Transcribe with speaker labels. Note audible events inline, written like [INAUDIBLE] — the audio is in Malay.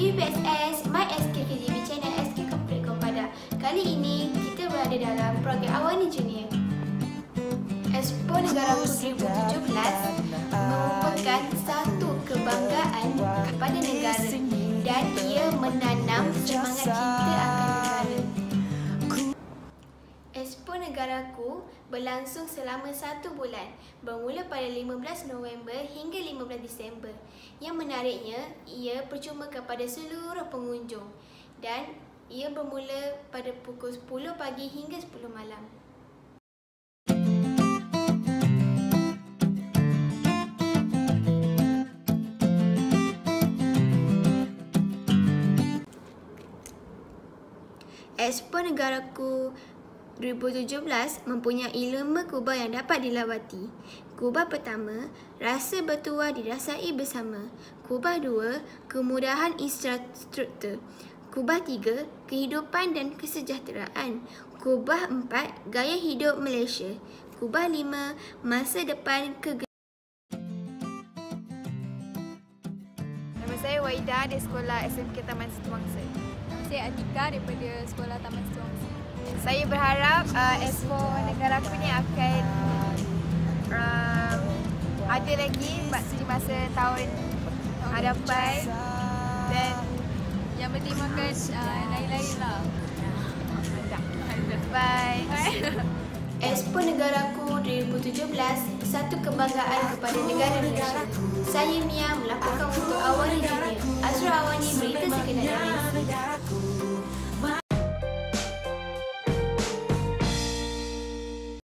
Speaker 1: UPSS My SK KGB Channel SK Komplek Kompada. Kali ini kita berada dalam program Awani Junior. Expo Negara Ku 2017 merupakan satu kebanggaan kepada negara dan ia menanam semangat cinta akan Negaraku berlangsung selama satu bulan bermula pada 15 November hingga 15 Disember. Yang menariknya, ia percuma kepada seluruh pengunjung dan ia bermula pada pukul 10 pagi hingga 10 malam. Expo Negaraku 2017 mempunyai lima kubah yang dapat dilawati. Kubah pertama, rasa bertuah dirasai bersama. Kubah dua, kemudahan infrastruktur. Kubah tiga, kehidupan dan kesejahteraan. Kubah empat, gaya hidup Malaysia. Kubah lima, masa depan ke
Speaker 2: Nama saya Waida dari Sekolah SMK Taman Situangsa.
Speaker 3: Saya Atika daripada Sekolah Taman Situangsa.
Speaker 2: Saya berharap uh, Expo negara aku ni akan uh, ada lagi di masa tahun hadapan dan
Speaker 3: Yang penting makan uh, lain-lain lah. [LAUGHS]
Speaker 2: bye. [LAUGHS]
Speaker 1: Expo Negaraku 2017 satu kebanggaan kepada negara Malaysia. Saya Mia